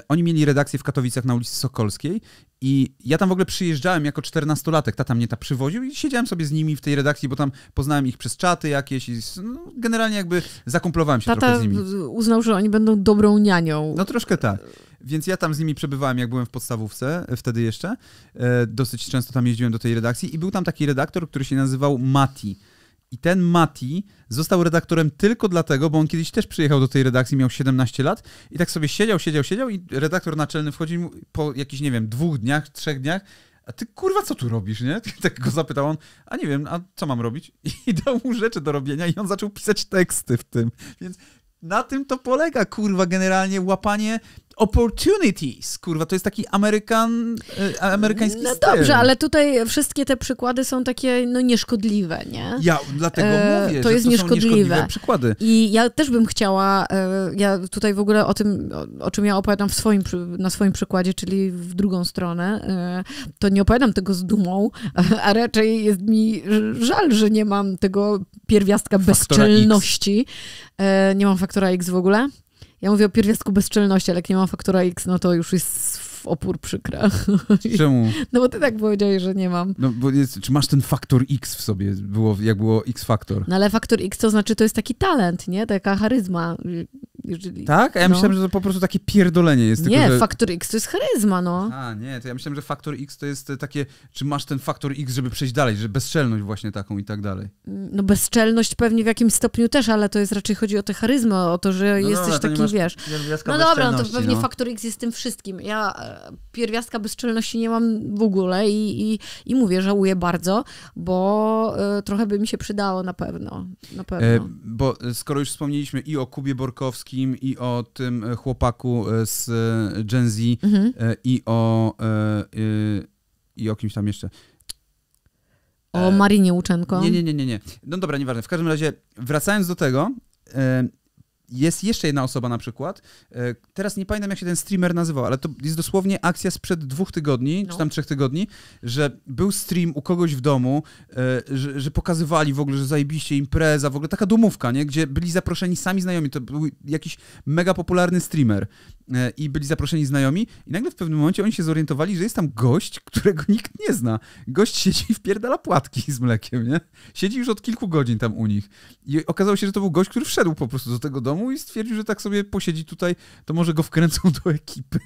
oni mieli redakcję w Katowicach na ulicy Sokolskiej i ja tam w ogóle przyjeżdżałem jako 14-latek, tata mnie tam przywoził i siedziałem sobie z nimi w tej redakcji, bo tam poznałem ich przez czaty jakieś i no, generalnie jakby zakumplowałem się Tata trochę z nimi. uznał, że oni będą dobrą nianią. No troszkę tak. Więc ja tam z nimi przebywałem, jak byłem w podstawówce, e, wtedy jeszcze. E, Dosyć często tam jeździłem do tej redakcji i był tam taki redaktor, który się nazywał Mati. I ten Mati został redaktorem tylko dlatego, bo on kiedyś też przyjechał do tej redakcji, miał 17 lat i tak sobie siedział, siedział, siedział i redaktor naczelny wchodzi po jakichś, nie wiem, dwóch dniach, trzech dniach a ty kurwa co tu robisz, nie? Tak go zapytał on, a nie wiem, a co mam robić? I dał mu rzeczy do robienia i on zaczął pisać teksty w tym. Więc na tym to polega, kurwa, generalnie łapanie opportunities. Kurwa, to jest taki Amerykan, e, amerykański No styl. dobrze, ale tutaj wszystkie te przykłady są takie no nieszkodliwe, nie? Ja dlatego E, mówię, to jest to nieszkodliwe. nieszkodliwe przykłady. I ja też bym chciała, e, ja tutaj w ogóle o tym, o- czym ja opowiadam w swoim, na swoim przykładzie, czyli w drugą stronę, to nie opowiadam tego z dumą, a raczej jest mi żal, że nie mam tego pierwiastka Faktora bezczelności. E, Nie mam faktora X w ogóle. Ja mówię o pierwiastku bezczelności, ale jak nie mam faktora X, no to już jest w opór przykra. Czemu? No bo ty tak powiedziałeś, że nie mam. No, bo jest, czy masz ten faktor X w sobie? Było, jak było X-faktor. No ale faktor X to znaczy to jest taki talent, nie? Taka charyzma. Jeżeli... Tak? A ja No. myślałem, że to po prostu takie pierdolenie jest. Nie, tylko, że... faktor X to jest charyzma, no. A, nie, to ja myślałem, że faktor X to jest takie, czy masz ten faktor X, żeby przejść dalej, że bezczelność właśnie taką i tak dalej. No bezczelność pewnie w jakimś stopniu też, ale to jest raczej chodzi o tę charyzmę, o to, że No jesteś dobra, taki, masz wiesz. No dobra, no to pewnie no. faktor X jest tym wszystkim. Ja e, pierwiastka bezczelności nie mam w ogóle i, i, i mówię, żałuję bardzo, bo e, trochę by mi się przydało na pewno. Na pewno. E, bo e, skoro już wspomnieliśmy i o Kubie Borkowskim, i o tym e, chłopaku e, z e, Gen Z, Mhm. i o, i o kimś tam jeszcze. O Marinie Łuczenko. Nie, nie, nie, nie, nie. No dobra, nieważne. W każdym razie, wracając do tego, jest jeszcze jedna osoba na przykład. E, teraz nie pamiętam, jak się ten streamer nazywał, ale to jest dosłownie akcja sprzed dwóch tygodni, No. czy tam trzech tygodni, że był stream u kogoś w domu, e, że, że pokazywali w ogóle, że zajebiście impreza, w ogóle taka domówka, nie? Gdzie byli zaproszeni sami znajomi. To był jakiś mega popularny streamer. E, i byli zaproszeni znajomi i nagle w pewnym momencie oni się zorientowali, że jest tam gość, którego nikt nie zna. Gość siedzi i wpierdala płatki z mlekiem, nie? Siedzi już od kilku godzin tam u nich. I okazało się, że to był gość, który wszedł po prostu do tego domu i stwierdził, że tak sobie posiedzi tutaj, to może go wkręcą do ekipy.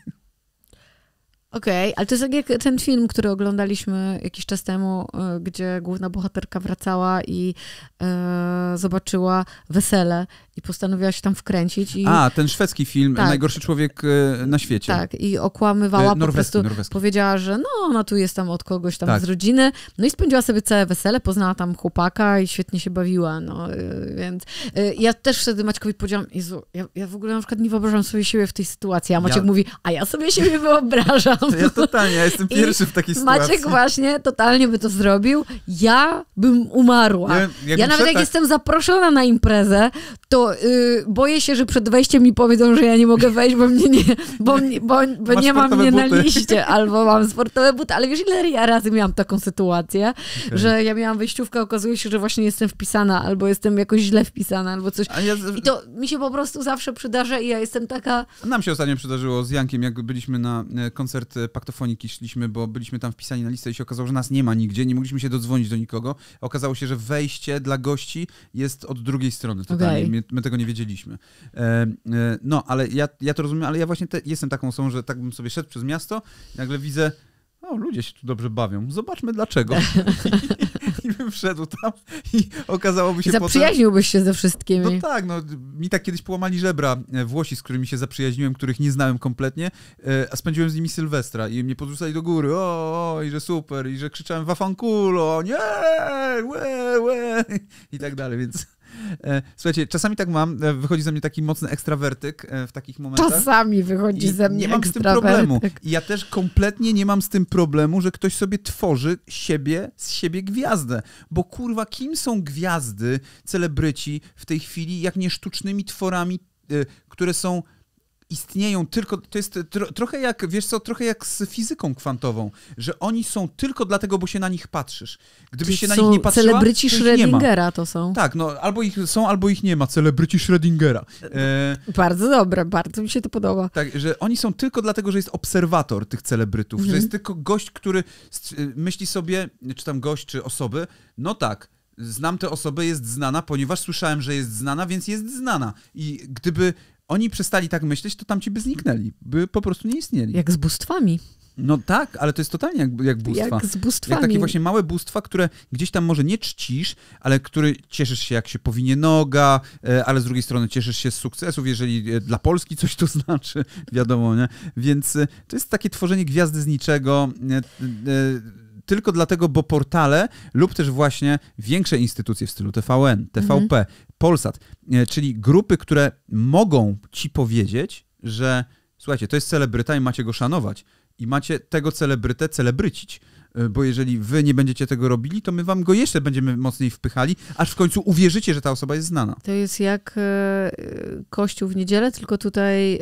Okej, okay, ale to jest tak jak ten film, który oglądaliśmy jakiś czas temu, e, gdzie główna bohaterka wracała i e, zobaczyła wesele i postanowiła się tam wkręcić. I... A, ten szwedzki film, tak. Najgorszy człowiek e, na świecie. Tak, i okłamywała, po prostu norweski. powiedziała, że no, ona tu jest tam od kogoś tam tak. z rodziny, no i spędziła sobie całe wesele, poznała tam chłopaka i świetnie się bawiła, no, więc ja też wtedy Maćkowi powiedziałam, Jezu, ja, ja w ogóle na przykład nie wyobrażam sobie siebie w tej sytuacji, a Maciek ja... mówi, a ja sobie siebie wyobrażam. To ja totalnie, ja jestem pierwszy I w takiej sytuacji. Maciek właśnie totalnie by to zrobił. Ja bym umarła. Ja, ja nawet jak tak... jestem zaproszona na imprezę, to yy, boję się, że przed wejściem mi powiedzą, że ja nie mogę wejść, bo, mnie nie, bo, bo, bo nie mam mnie buty. na liście, albo mam sportowe buty. Ale wiesz, ile ja razy miałam taką sytuację, okay. że ja miałam wyjściówkę, okazuje się, że właśnie jestem wpisana, albo jestem jakoś źle wpisana, albo coś. Ja... I to mi się po prostu zawsze przydarza i ja jestem taka... Nam się ostatnio przydarzyło z Jankiem, jak byliśmy na e, koncert koncert Paktofoniki szliśmy, bo byliśmy tam wpisani na listę i się okazało, że nas nie ma nigdzie, nie mogliśmy się dodzwonić do nikogo. Okazało się, że wejście dla gości jest od drugiej strony totalnie. Okay. My, my, tego nie wiedzieliśmy. E, e, no, ale ja, ja to rozumiem, ale ja właśnie te, jestem taką osobą, że tak bym sobie szedł przez miasto i nagle widzę o, ludzie się tu dobrze bawią. Zobaczmy dlaczego. I, I bym wszedł tam i okazałoby się Zaprzyjaźniłbyś potem... się ze wszystkimi. No tak, no mi tak kiedyś połamali żebra e, Włosi, z którymi się zaprzyjaźniłem, których nie znałem kompletnie, a spędziłem z nimi Sylwestra i mnie podrzucali do góry, o, o i że super, i że krzyczałem wafankulo, nie, łe, łe, i tak dalej, więc... E, słuchajcie, czasami tak mam, e, wychodzi ze mnie taki mocny ekstrawertyk e, w takich momentach. Czasami wychodzi ze mnie Nie mam z tym problemu. I ja też kompletnie nie mam z tym problemu, że ktoś sobie tworzy siebie, z siebie gwiazdę. Bo kurwa, kim są gwiazdy, celebryci w tej chwili, jak nie sztucznymi tworami, które są istnieją tylko, to jest tro, trochę jak, wiesz co, trochę jak z fizyką kwantową, że oni są tylko dlatego, bo się na nich patrzysz. Gdybyś się na nich nie patrzyła, celebryci Schrödingera to są. Tak, no albo ich są, albo ich nie ma, celebryci Schrödingera. E... Bardzo dobre, bardzo mi się to podoba. Tak, że oni są tylko dlatego, że jest obserwator tych celebrytów, mhm. że jest tylko gość, który myśli sobie, czy tam gość, czy osoby, no tak, znam tę osobę, jest znana, ponieważ słyszałem, że jest znana, więc jest znana. I gdyby oni przestali tak myśleć, to tamci by zniknęli, by po prostu nie istnieli. Jak z bóstwami. No tak, ale to jest totalnie jak, jak bóstwa. Jak z bóstwami. Jak takie właśnie małe bóstwa, które gdzieś tam może nie czcisz, ale który cieszysz się jak się powinie noga, e, ale z drugiej strony cieszysz się z sukcesów, jeżeli e, dla Polski coś to znaczy, wiadomo, nie? Więc e, to jest takie tworzenie gwiazdy z niczego tylko dlatego, bo portale lub też właśnie większe instytucje w stylu TVN, TVP, mhm. Polsat, e, czyli grupy, które mogą ci powiedzieć, że słuchajcie, to jest celebryta i macie go szanować i macie tego celebrytę celebrycić. E, bo jeżeli wy nie będziecie tego robili, to my wam go jeszcze będziemy mocniej wpychali, aż w końcu uwierzycie, że ta osoba jest znana. To jest jak e, kościół w niedzielę, tylko tutaj e,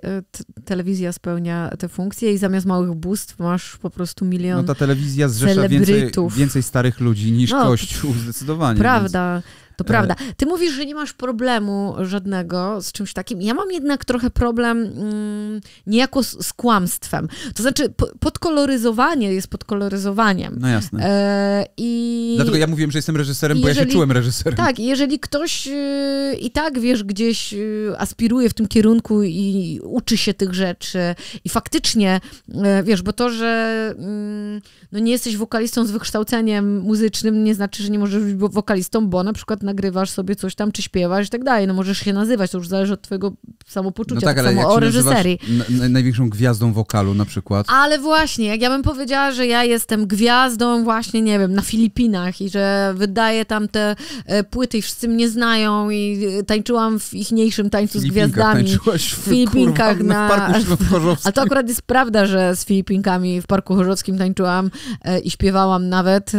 telewizja spełnia te funkcje i zamiast małych bóstw masz po prostu milion No ta telewizja zrzesza więcej, więcej starych ludzi niż no, kościół, zdecydowanie. Prawda. Więc... To prawda. Ty mówisz, że nie masz problemu żadnego z czymś takim. Ja mam jednak trochę problem mm, niejako z, z, kłamstwem. To znaczy, podkoloryzowanie jest podkoloryzowaniem. No jasne. E, i... Dlatego ja mówiłem, że jestem reżyserem, bo jeżeli, ja się czułem reżyserem. Tak, jeżeli ktoś y, i tak, wiesz, gdzieś y, aspiruje w tym kierunku i uczy się tych rzeczy i faktycznie, y, wiesz, bo to, że mm, no nie jesteś wokalistą z wykształceniem muzycznym, nie znaczy, że nie możesz być wokalistą, bo na przykład nagrywasz sobie coś tam, czy śpiewasz i tak dalej. No możesz się nazywać, to już zależy od twojego samopoczucia, no tak, tak ale samo o reżyserii. największą gwiazdą wokalu na przykład. Ale właśnie, jak ja bym powiedziała, że ja jestem gwiazdą właśnie, nie wiem, na Filipinach i że wydaję tam te e, płyty i wszyscy mnie znają i e, tańczyłam w ichniejszym tańcu z gwiazdami. W, w Filipinkach kurwa, na, na Parku. A to akurat jest prawda, że z Filipinkami w Parku Chorzowskim tańczyłam e, i śpiewałam nawet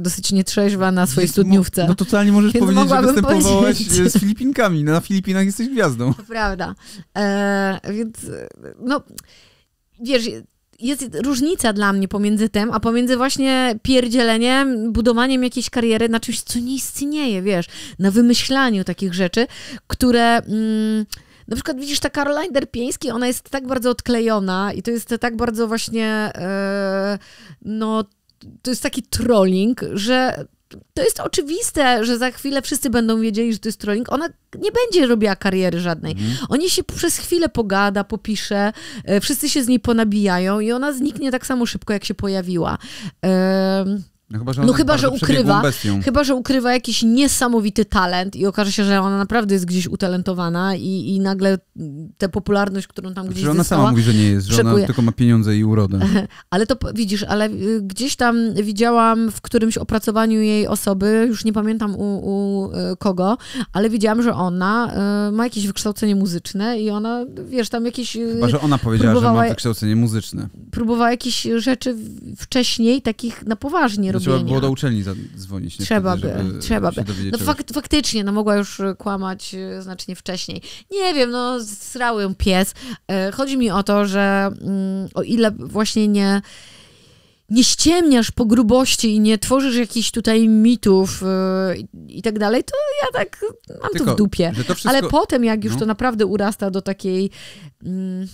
dosyć nietrzeźwa na swojej studniówce. No totalnie możesz Więc powiedzieć, że występowałaś z Filipinkami. No, na Filipinach jesteś gwiazdą. To prawda. E, więc, no, wiesz, jest różnica dla mnie pomiędzy tym, a pomiędzy właśnie pierdzieleniem, budowaniem jakiejś kariery na czymś, co nie istnieje, wiesz, na wymyślaniu takich rzeczy, które... Mm, na przykład widzisz, ta Caroline Derpieński, ona jest tak bardzo odklejona i to jest tak bardzo właśnie, e, no, to jest taki trolling, że to jest oczywiste, że za chwilę wszyscy będą wiedzieli, że to jest trolling. Ona nie będzie robiła kariery żadnej. Mhm. Oni się przez chwilę pogada, popisze, e, wszyscy się z niej ponabijają i ona zniknie tak samo szybko, jak się pojawiła. Em, No chyba, że, No chyba, że ukrywa, chyba, że ukrywa jakiś niesamowity talent i okaże się, że ona naprawdę jest gdzieś utalentowana i, i nagle tę popularność, którą tam gdzieś Że ona sama mówi, że nie jest, że ona tylko ma pieniądze i urodę. ale to widzisz, ale y, gdzieś tam widziałam w którymś opracowaniu jej osoby, już nie pamiętam u, u y, kogo, ale widziałam, że ona y, ma jakieś wykształcenie muzyczne i ona, wiesz, tam jakieś... Chyba, że ona powiedziała, że ma wykształcenie muzyczne. próbowała jakieś rzeczy wcześniej, takich na poważnie No, trzeba robienia. było do uczelni zadzwonić. Trzeba wtedy, by, trzeba by. No czegoś. fakt, faktycznie, no mogła już y, kłamać y, znacznie wcześniej. Nie wiem, no srały ją pies. E, Chodzi mi o to, że mm, o ile właśnie nie nie ściemniasz po grubości i nie tworzysz jakichś tutaj mitów y, i tak dalej, to ja tak mam to Tylko, w dupie. To wszystko... Ale potem, jak już no. to naprawdę urasta do takiej. Mm,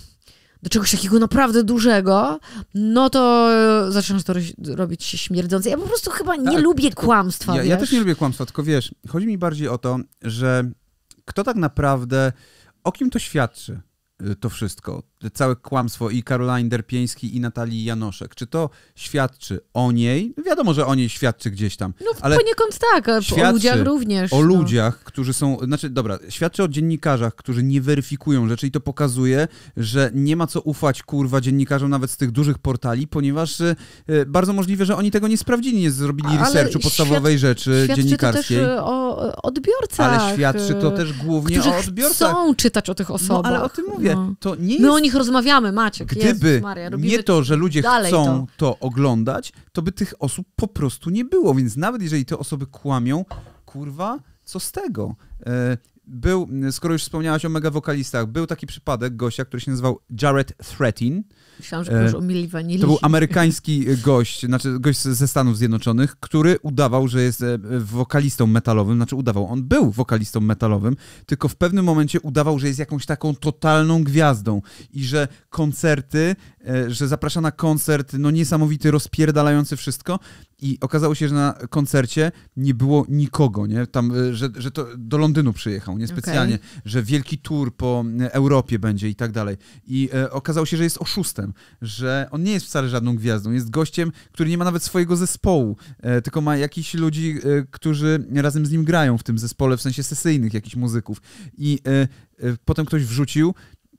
do czegoś takiego naprawdę dużego, no to e, zaczynasz to robić się śmierdzące. Ja po prostu chyba nie Tak, lubię kłamstwa. Ja, ja też nie lubię kłamstwa, tylko wiesz, chodzi mi bardziej o to, że kto tak naprawdę, o kim to świadczy y, to wszystko, całe kłamstwo i Caroline Derpieński i Natalii Janoszek, czy to świadczy o niej? Wiadomo, że o niej świadczy gdzieś tam, No ale poniekąd tak, a o świadczy ludziach również. o no. ludziach, którzy są, znaczy dobra, świadczy o dziennikarzach, którzy nie weryfikują rzeczy i to pokazuje, że nie ma co ufać kurwa dziennikarzom nawet z tych dużych portali, ponieważ y, y, bardzo możliwe, że oni tego nie sprawdzili, nie zrobili Ale researchu podstawowej rzeczy Świadczy to dziennikarskiej. też e, o odbiorcach. Ale świadczy to e, też głównie o odbiorcach. chcą czytać o tych No osobach. ale o tym mówię. No. To nie My jest... o nich rozmawiamy, Maciek. Gdyby Jezus Maria, nie to, że ludzie chcą to. to. oglądać, to by tych osób po prostu nie było. Więc nawet jeżeli te osoby kłamią, kurwa, co z tego? E, Był, skoro już wspomniałaś o mega wokalistach, był taki przypadek gościa, który się nazywał Jared Thretin. Myślałam, że e, już o Mili Vanilli. To był amerykański gość, znaczy gość ze Stanów Zjednoczonych, który udawał, że jest e, wokalistą metalowym, znaczy udawał, on był wokalistą metalowym, tylko w pewnym momencie udawał, że jest jakąś taką totalną gwiazdą i że koncerty, e, że zaprasza na koncert, no niesamowity, rozpierdalający wszystko i okazało się, że na koncercie nie było nikogo, nie? Tam, e, że, że to do Londynu przyjechał, niespecjalnie, że wielki tour po e, Europie będzie i tak dalej. I e, okazało się, że jest oszustem, że on nie jest wcale żadną gwiazdą, jest gościem, który nie ma nawet swojego zespołu, e, tylko ma jakichś ludzi, e, którzy razem z nim grają w tym zespole, w sensie sesyjnych jakichś muzyków. I e, potem ktoś wrzucił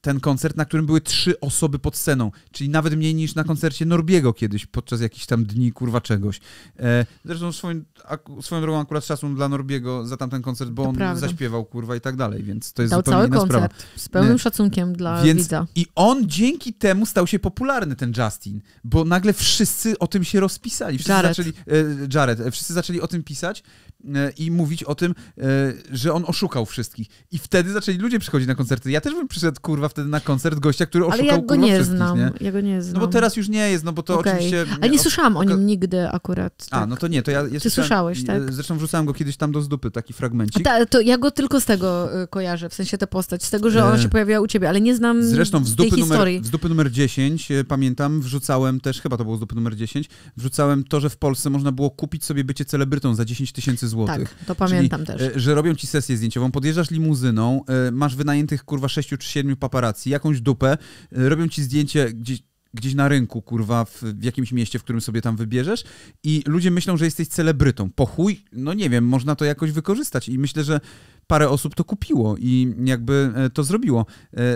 ten koncert, na którym były trzy osoby pod sceną, czyli nawet mniej niż na koncercie Norbiego kiedyś, podczas jakichś tam dni, kurwa, czegoś. E, zresztą swoim, aku, swoją drogą akurat szacun dla Norbiego za tamten koncert, bo To on prawda. zaśpiewał, kurwa, i tak dalej, więc to jest Dał zupełnie cały inna sprawa. koncert z pełnym Nie. szacunkiem dla Więc widza. i on dzięki temu stał się popularny, ten Justin, bo nagle wszyscy o tym się rozpisali. Wszyscy Jared. zaczęli, e, Jared, e, wszyscy zaczęli o tym pisać e, i mówić o tym, e, że on oszukał wszystkich. I wtedy zaczęli ludzie przychodzić na koncerty. Ja też bym przyszedł, kurwa, wtedy na koncert gościa, który Ale oszukał, ja go kurwa, nie znam. nie? Ja go nie znam. No bo teraz już nie jest, no bo to Okej. oczywiście... Ale nie słyszałam o nim nigdy akurat. A, tak. no to nie, to ja... ja Ty słyszałeś, tak? Zresztą wrzucałem go kiedyś tam do zdupy, taki A fragmencik. ta, to ja go tylko z tego y, kojarzę, w sensie tę postać, z tego, że ona E, się pojawiała u ciebie, ale nie znam Zresztą w tej zdupy, numer, historii. w zdupy numer 10, e, pamiętam, wrzucałem też, chyba to było zdupy numer 10, wrzucałem to, że w Polsce można było kupić sobie bycie celebrytą za 10 tysięcy złotych. Tak, to pamiętam Czyli, też. e, Że robią ci sesję zdjęciową, podjeżdżasz limuzyną, e, masz wynajętych kurwa 6 czy 7 paparazzi, jakąś dupę, e, robią ci zdjęcie gdzieś gdzieś na rynku, kurwa, w, w jakimś mieście, w którym sobie tam wybierzesz i ludzie myślą, że jesteś celebrytą. Po chuj, no nie wiem, można to jakoś wykorzystać i myślę, że parę osób to kupiło i jakby to zrobiło.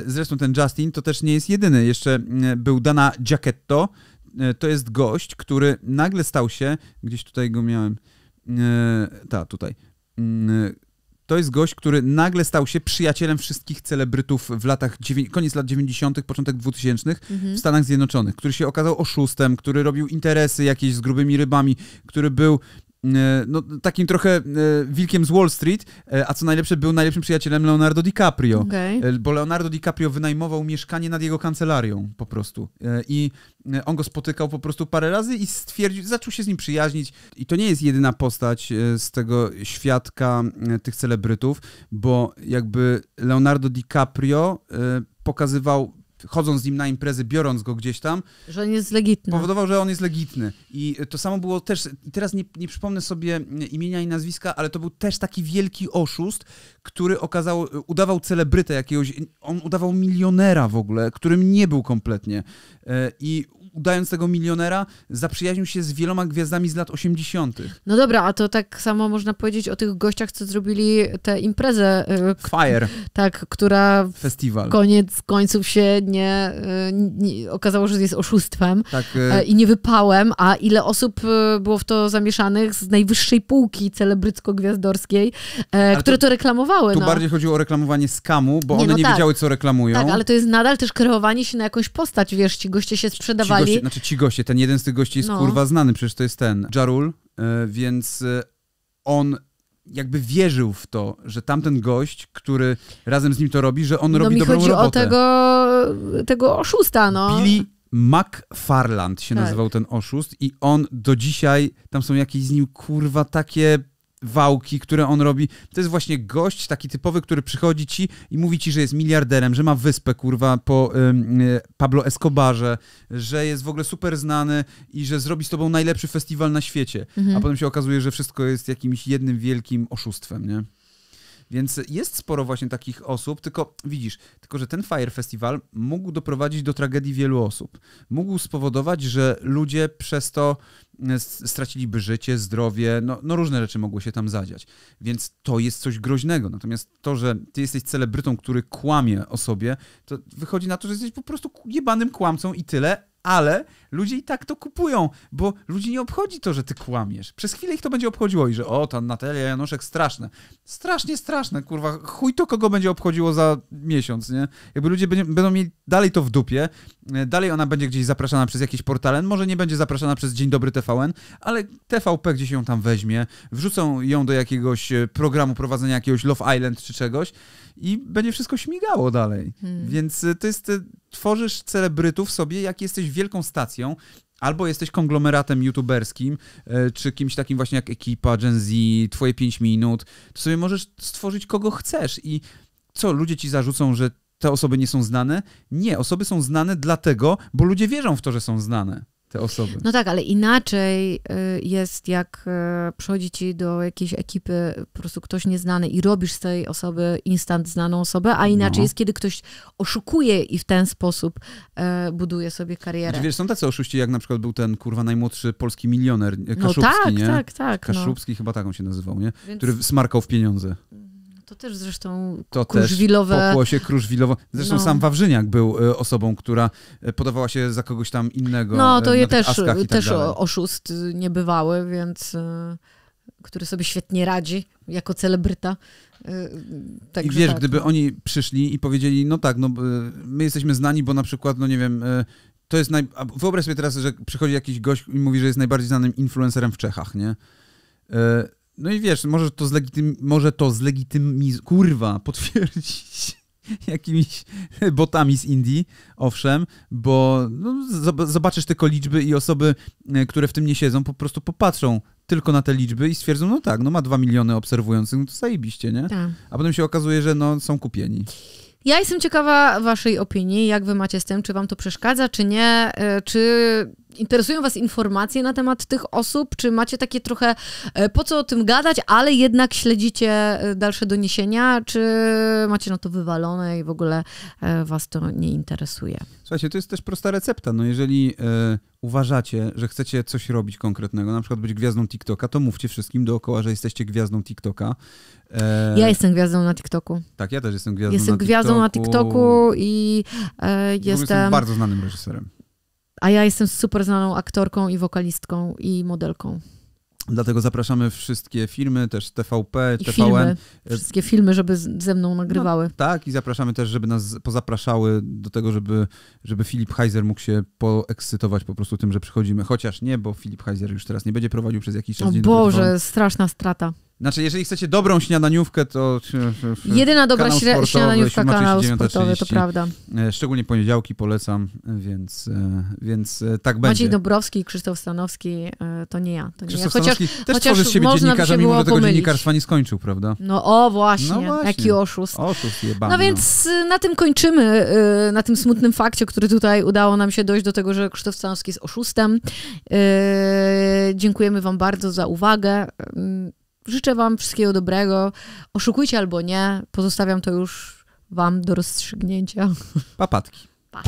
Zresztą ten Justin to też nie jest jedyny. Jeszcze był Dana Giacchetto, to jest gość, który nagle stał się, gdzieś tutaj go miałem, ta, tutaj, Mm, to jest gość, który nagle stał się przyjacielem wszystkich celebrytów w latach, koniec lat 90., początek 2000 Mhm. w Stanach Zjednoczonych, który się okazał oszustem, który robił interesy jakieś z grubymi rybami, który był e, no, takim trochę e, wilkiem z Wall Street, e, a co najlepsze, był najlepszym przyjacielem Leonardo DiCaprio. E, Bo Leonardo DiCaprio wynajmował mieszkanie nad jego kancelarią po prostu. E, I e, on go spotykał po prostu parę razy i stwierdził, zaczął się z nim przyjaźnić. I to nie jest jedyna postać e, z tego świadka e, tych celebrytów, bo jakby Leonardo DiCaprio e, pokazywał, chodząc z nim na imprezy, biorąc go gdzieś tam, Że on jest legitny. powodował, że on jest legitny. I to samo było też, teraz nie, nie przypomnę sobie imienia i nazwiska, ale to był też taki wielki oszust, który okazał, udawał celebrytę jakiegoś, on udawał milionera w ogóle, którym nie był kompletnie. E, I udając tego milionera, zaprzyjaźnił się z wieloma gwiazdami z lat 80. No dobra, a to tak samo można powiedzieć o tych gościach, co zrobili tę imprezę, y, Fire tak, która Festival. koniec końców się nie, y, nie okazało, że jest oszustwem Tak, e, e, i nie wypałem, a ile osób było w to zamieszanych z najwyższej półki celebrycko-gwiazdorskiej, e, to- które to reklamowały. tu no. bardziej chodziło o reklamowanie skamu, bo Nie, one no nie tak. wiedziały, co reklamują. Tak, ale to jest nadal też kreowanie się na jakąś postać, wiesz, ci goście się sprzedawali. Goście, znaczy ci goście, ten jeden z tych gości jest No. kurwa znany, przecież to jest ten Jarul, e, więc e, on jakby wierzył w to, że tamten gość, który razem z nim to robi, że on no robi mi dobrą chodzi robotę. o tego, tego oszusta, no. Billy McFarland się Tak. nazywał ten oszust i on do dzisiaj, tam są jakieś z nim kurwa takie wałki, które on robi. To jest właśnie gość taki typowy, który przychodzi ci i mówi ci, że jest miliarderem, że ma wyspę kurwa po y, Pablo Escobarze, że jest w ogóle super znany i że zrobi z tobą najlepszy festiwal na świecie. Mhm. A potem się okazuje, że wszystko jest jakimś jednym wielkim oszustwem, nie? Więc jest sporo właśnie takich osób, tylko widzisz, tylko że ten Fire Festival mógł doprowadzić do tragedii wielu osób. Mógł spowodować, że ludzie przez to e, straciliby życie, zdrowie, no, no różne rzeczy mogły się tam zadziać. Więc to jest coś groźnego. Natomiast to, że ty jesteś celebrytą, który kłamie o sobie, to wychodzi na to, że jesteś po prostu jebanym kłamcą i tyle, ale ludzie i tak to kupują, bo ludzi nie obchodzi to, że ty kłamiesz. Przez chwilę ich to będzie obchodziło i że o, ta Natalia Janoszek straszne. Strasznie straszne, kurwa. Chuj to kogo będzie obchodziło za miesiąc, nie? Jakby ludzie będzie, będą mieli dalej to w dupie, e, dalej ona będzie gdzieś zapraszana przez jakieś portale, może nie będzie zapraszana przez Dzień Dobry TVN, ale TVP gdzieś ją tam weźmie, wrzucą ją do jakiegoś e, programu prowadzenia jakiegoś Love Island czy czegoś i będzie wszystko śmigało dalej. Hmm. Więc y, to jest, y, tworzysz celebrytów sobie, jak jesteś wielką stacją, albo jesteś konglomeratem youtuberskim, y, czy kimś takim właśnie jak Ekipa, Gen Z, Twoje 5 minut, to sobie możesz stworzyć kogo chcesz i co, ludzie ci zarzucą, że te osoby nie są znane? Nie, osoby są znane dlatego, bo ludzie wierzą w to, że są znane, te osoby. No tak, ale inaczej y, jest, jak y, przychodzi ci do jakiejś ekipy po prostu ktoś nieznany i robisz z tej osoby instant znaną osobę, a inaczej No. jest, kiedy ktoś oszukuje i w ten sposób e, buduje sobie karierę. Znaczy, wiesz, są tacy oszuści, jak na przykład był ten kurwa najmłodszy polski milioner, e, no Kaszubski, tak, nie? tak, tak. No. Kaszubski, chyba tak on się nazywał, nie? Więc Który smarkał w pieniądze. To też zresztą To krużwilowe... pokłosie Kruszwilowo. Zresztą No. sam Wawrzyniak był e, osobą, która e, podawała się za kogoś tam innego. No, to na je też, tak też dalej. oszust y, niebywały, więc y, który sobie świetnie radzi jako celebryta. Y, I wiesz, tak, gdyby no. oni przyszli i powiedzieli, no tak, no my jesteśmy znani, bo na przykład, no nie wiem, to jest naj... Wyobraź sobie teraz, że przychodzi jakiś gość i mówi, że jest najbardziej znanym influencerem w Czechach, nie? No i wiesz, może to zlegitym... może to zlegitymiz... kurwa, potwierdzić jakimiś botami z Indii, owszem, bo no, zob- zobaczysz tylko liczby i osoby, e, które w tym nie siedzą, po prostu popatrzą tylko na te liczby i stwierdzą, no tak, no ma dwa miliony obserwujących, no to zajebiście, nie? Tak. A potem się okazuje, że no, są kupieni. Ja jestem ciekawa waszej opinii, jak wy macie z tym, czy wam to przeszkadza, czy nie, e, czy interesują was informacje na temat tych osób, czy macie takie trochę, e, po co o tym gadać, ale jednak śledzicie e, dalsze doniesienia, czy macie na to wywalone i w ogóle e, was to nie interesuje. Słuchajcie, to jest też prosta recepta. No jeżeli e, uważacie, że chcecie coś robić konkretnego, na przykład być gwiazdą TikToka, to mówcie wszystkim dookoła, że jesteście gwiazdą TikToka. E, Ja jestem gwiazdą na TikToku. Tak, ja też jestem gwiazdą Jestem na gwiazdą na TikToku i e, Jestem jestem, bardzo znanym reżyserem. A ja jestem super znaną aktorką i wokalistką i modelką. Dlatego zapraszamy wszystkie firmy, też TVP, I TVN. filmy. Wszystkie filmy, żeby ze mną nagrywały. Tak, i zapraszamy też, żeby nas pozapraszały do tego, żeby, żeby Filip Heiser mógł się poekscytować po prostu tym, że przychodzimy. Chociaż nie, bo Filip Heiser już teraz nie będzie prowadził przez jakiś czas. O. Boże, straszna strata. Znaczy, jeżeli chcecie dobrą śniadaniówkę, to... Jedyna dobra Kanał śnia- sportowy, śniadaniówka, kanał 7.30, sportowy, to 9.30. prawda. E, Szczególnie poniedziałki polecam, więc, e, więc e, tak będzie. Maciej Dobrowski Krzysztof Stanowski, e, to nie ja. To nie ja. Krzysztof Chociaż, Stanowski też chociaż tworzy z siebie dziennikarza, mimo że tego pomylić. dziennikarstwa nie skończył, prawda? no o właśnie, No właśnie. jaki oszust. Oszust jebany. No więc y, na tym kończymy, na tym smutnym fakcie, który tutaj udało nam się dojść do tego, że Krzysztof Stanowski jest oszustem. Dziękujemy wam bardzo za uwagę. Życzę wam wszystkiego dobrego. Oszukujcie albo nie, pozostawiam to już wam do rozstrzygnięcia. Papatki. Pa.